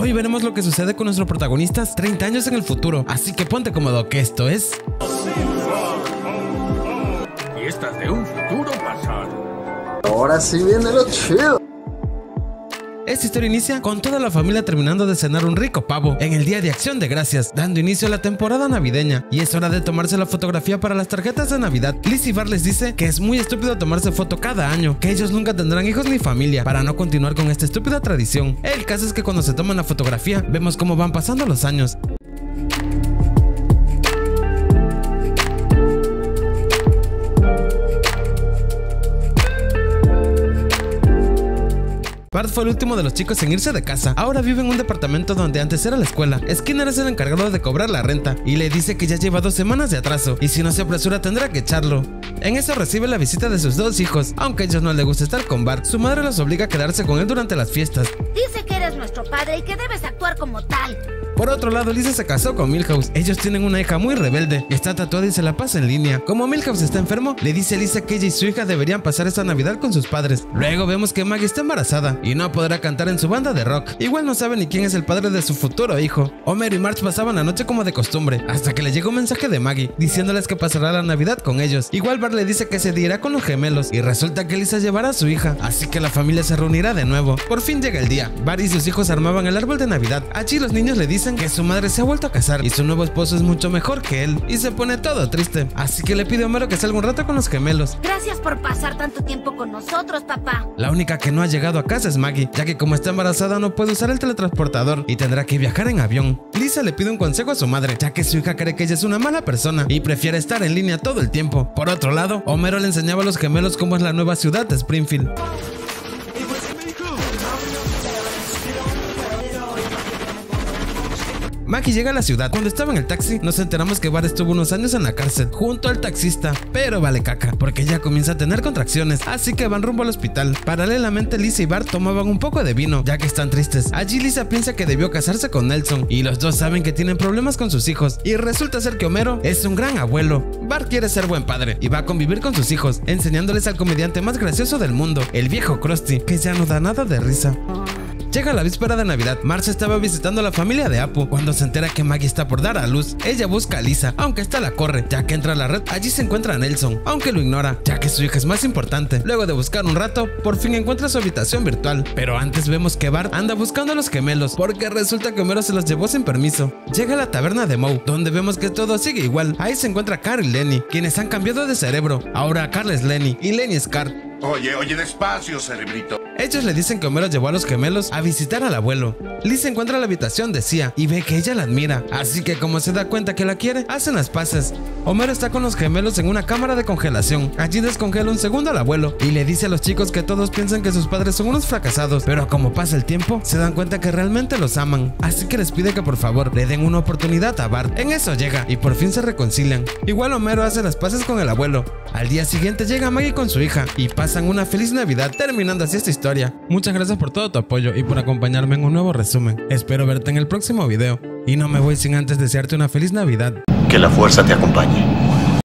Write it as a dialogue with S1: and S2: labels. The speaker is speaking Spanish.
S1: Hoy veremos lo que sucede con nuestros protagonistas 30 años en el futuro, así que ponte cómodo que esto es...
S2: Fiestas de un futuro pasado.
S3: Ahora sí viene lo chido.
S1: Esta historia inicia con toda la familia terminando de cenar un rico pavo en el día de acción de gracias, dando inicio a la temporada navideña. Y es hora de tomarse la fotografía para las tarjetas de Navidad. Lizzie Bar les dice que es muy estúpido tomarse foto cada año, que ellos nunca tendrán hijos ni familia para no continuar con esta estúpida tradición. El caso es que cuando se toman la fotografía, vemos cómo van pasando los años. Bart fue el último de los chicos en irse de casa. Ahora vive en un departamento donde antes era la escuela. Skinner es el encargado de cobrar la renta y le dice que ya lleva dos semanas de atraso y si no se apresura tendrá que echarlo. En eso recibe la visita de sus dos hijos. Aunque a ellos no les gusta estar con Bart, su madre los obliga a quedarse con él durante las fiestas.
S4: Dice que eres nuestro padre y que debes actuar como tal.
S1: Por otro lado, Lisa se casó con Milhouse. Ellos tienen una hija muy rebelde, está tatuada y se la pasa en línea. Como Milhouse está enfermo, le dice a Lisa que ella y su hija deberían pasar esta Navidad con sus padres. Luego vemos que Maggie está embarazada y no podrá cantar en su banda de rock. Igual no sabe ni quién es el padre de su futuro hijo. Homer y Marge pasaban la noche como de costumbre, hasta que le llegó un mensaje de Maggie diciéndoles que pasará la Navidad con ellos. Igual Bart le dice que se dirá con los gemelos y resulta que Lisa llevará a su hija, así que la familia se reunirá de nuevo. Por fin llega el día. Bart y sus hijos armaban el árbol de Navidad. Allí los niños le dicen que su madre se ha vuelto a casar y su nuevo esposo es mucho mejor que él y se pone todo triste. Así que le pide a Homero que salga un rato con los gemelos.
S4: Gracias por pasar tanto tiempo con nosotros, papá.
S1: La única que no ha llegado a casa es Maggie, ya que como está embarazada no puede usar el teletransportador y tendrá que viajar en avión. Lisa le pide un consejo a su madre, ya que su hija cree que ella es una mala persona y prefiere estar en línea todo el tiempo. Por otro lado, Homero le enseñaba a los gemelos cómo es la nueva ciudad de Springfield. Maggie llega a la ciudad. Cuando estaba en el taxi, nos enteramos que Bart estuvo unos años en la cárcel, junto al taxista. Pero vale caca, porque ya comienza a tener contracciones, así que van rumbo al hospital. Paralelamente, Lisa y Bart tomaban un poco de vino, ya que están tristes. Allí Lisa piensa que debió casarse con Nelson, y los dos saben que tienen problemas con sus hijos. Y resulta ser que Homero es un gran abuelo. Bart quiere ser buen padre, y va a convivir con sus hijos, enseñándoles al comediante más gracioso del mundo, el viejo Krusty, que ya no da nada de risa. Llega la víspera de Navidad. Marcia estaba visitando a la familia de Apu cuando se entera que Maggie está por dar a luz. Ella busca a Lisa, aunque esta la corre. Ya que entra a la red, allí se encuentra a Nelson, aunque lo ignora, ya que su hija es más importante. Luego de buscar un rato, por fin encuentra su habitación virtual. Pero antes vemos que Bart anda buscando a los gemelos, porque resulta que Homero se los llevó sin permiso. Llega a la taberna de Moe, donde vemos que todo sigue igual. Ahí se encuentra Carl y Lenny, quienes han cambiado de cerebro. Ahora Carl es Lenny y Lenny es Carl.
S2: Oye, oye, despacio, cerebrito.
S1: Ellos le dicen que Homero llevó a los gemelos a visitar al abuelo. Liz encuentra la habitación de Cia y ve que ella la admira, así que como se da cuenta que la quiere, hacen las paces. Homero está con los gemelos en una cámara de congelación. Allí descongela un segundo al abuelo y le dice a los chicos que todos piensan que sus padres son unos fracasados, pero como pasa el tiempo, se dan cuenta que realmente los aman. Así que les pide que por favor le den una oportunidad a Bart. En eso llega y por fin se reconcilian. Igual Homero hace las paces con el abuelo. Al día siguiente llega Maggie con su hija y pasan una feliz Navidad, terminando así esta Muchas gracias por todo tu apoyo y por acompañarme en un nuevo resumen. Espero verte en el próximo video. Y no me voy sin antes desearte una feliz Navidad.
S5: Que la fuerza te acompañe.